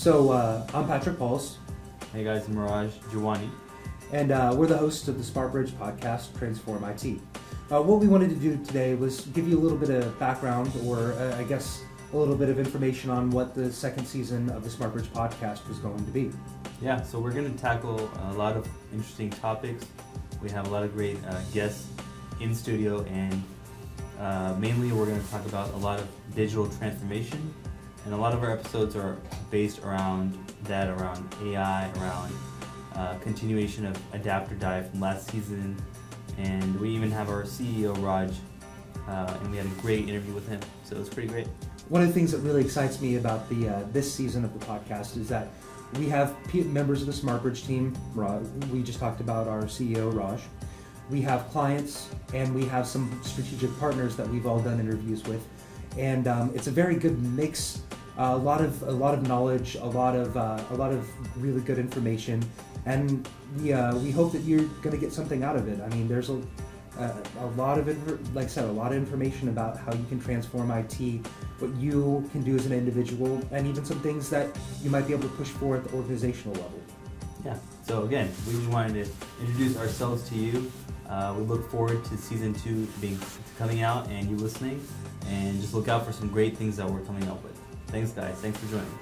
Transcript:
So uh, I'm Patrick Pauls, Hey guys, I'm Miraj Jawani. and uh, we're the hosts of the SmartBridge podcast, Transform IT. Uh, what we wanted to do today was give you a little bit of background, or uh, I guess a little bit of information on what the second season of the SmartBridge podcast was going to be. Yeah, so we're going to tackle a lot of interesting topics. We have a lot of great uh, guests in studio, and uh, mainly we're going to talk about a lot of digital transformation. And a lot of our episodes are based around that, around AI, around uh, continuation of Adapt or Die from last season. And we even have our CEO, Raj, uh, and we had a great interview with him. So it was pretty great. One of the things that really excites me about the uh, this season of the podcast is that we have members of the SmartBridge team. Raj, we just talked about our CEO Raj. We have clients and we have some strategic partners that we've all done interviews with, and um, it's a very good mix. a lot of a lot of knowledge, a lot of uh, a lot of really good information, and we uh, we hope that you're going to get something out of it. I mean, there's a a, lot of like I said, a lot of information about how you can transform IT, what you can do as an individual, and even some things that you might be able to push forward at the organizational level. Yeah. So again, we just wanted to introduce ourselves to you. Uh, we look forward to season two being coming out and you listening, and just look out for some great things that we're coming up with. Thanks, guys. Thanks for joining.